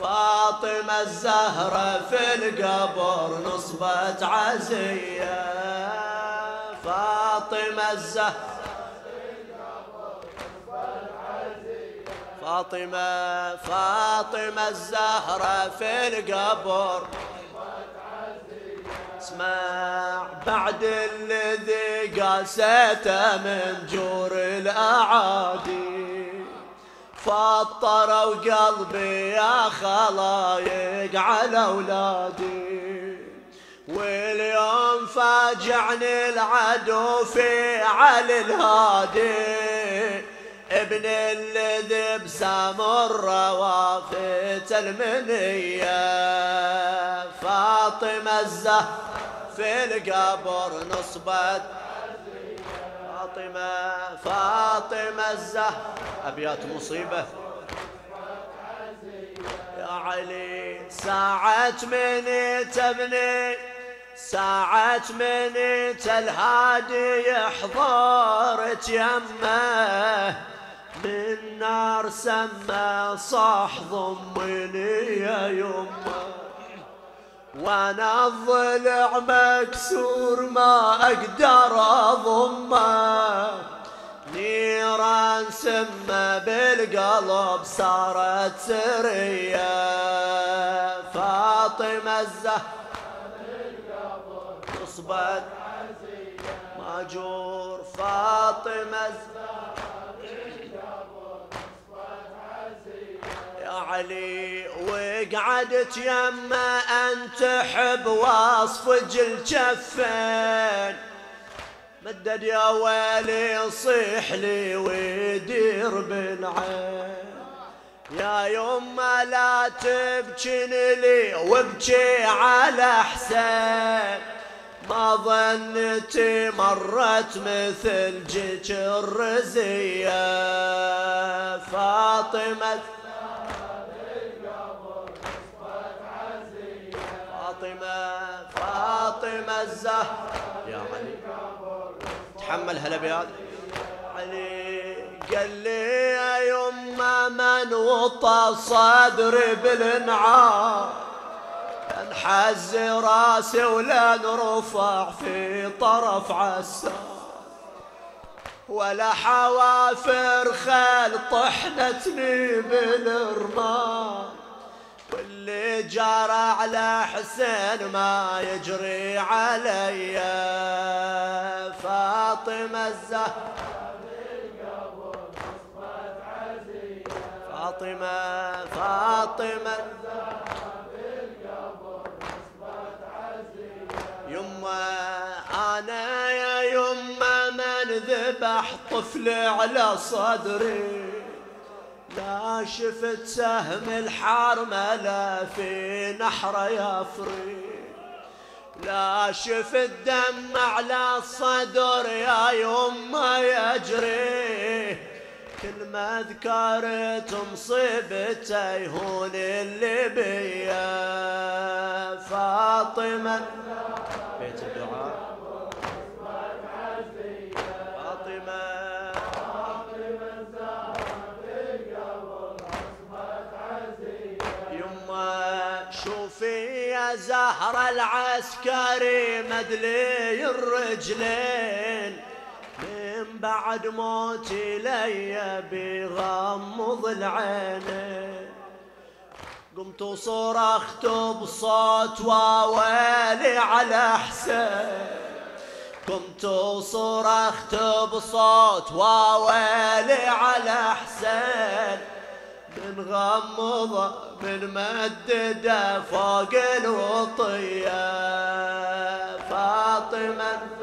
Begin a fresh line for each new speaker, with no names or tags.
فاطمة الزهرة في القبر نصبت عزية. فاطمة الزهرة فاطمة فاطمة الزهرة في القبر اسمع بعد الذي قاسيته من جور الأعادي. فطروا قلبي يا خلايق على أولادي. واليوم فاجعني العدو في علي الهادي. ابن الذي بسامر وافت المنية. فاطمة الزهر في القبر نصبت فاطمة فاطمة الزهر. أبيات مصيبة. يا علي ساعة مني تبني ساعة مني الهادي يحضرت يمه من نار سما صح ضمني يا يمه وأنا الضلع مكسور ما أقدر أضمه. سمه بالقلب صارت سرية. فاطمة الزهر نصبت ماجور. فاطمة علي وقعدت يما أنت حب واصفج الجفين مدد يا ويلي صيح لي ويدير بالعين يا يما لا تبكين لي وابكي على حسين. ما ظنتي مرت مثل جيك الرزية. فاطمة فاطمة فاطمة الزهر يا علي. تحمل هالابيات علي قال لي يا يما من وطى صدري بالنعام انحز راسي ولا نرفع في طرف عسى. ولا حوافر خيل طحنتني بالرمال. واللي جرى على حسين ما يجري علي. فاطمة الزهر فاطمة فاطمة يما أنا يا يما من ذبح طفل على صدري. لا شفت سهم الحرملة في نحر يفري. لا شفت دم على الصدر يا يما يجري. كل ما ذكرت مصيبته يهون اللي بيا. فاطمة زهر العسكري مدلي الرجلين. من بعد موتي لي بغمض العينين. قمت وصرخت بصوت وويلي على حسين. قمت وصرخت بصوت وويلي على حسين. من غمض من مدده فوق الوطيه فاطمة